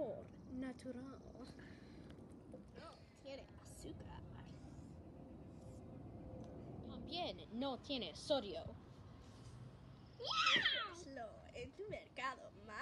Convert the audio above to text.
sabor natural. No tiene azúcar. También no tiene sodio. ¡Wow! Es lo en tu mercado más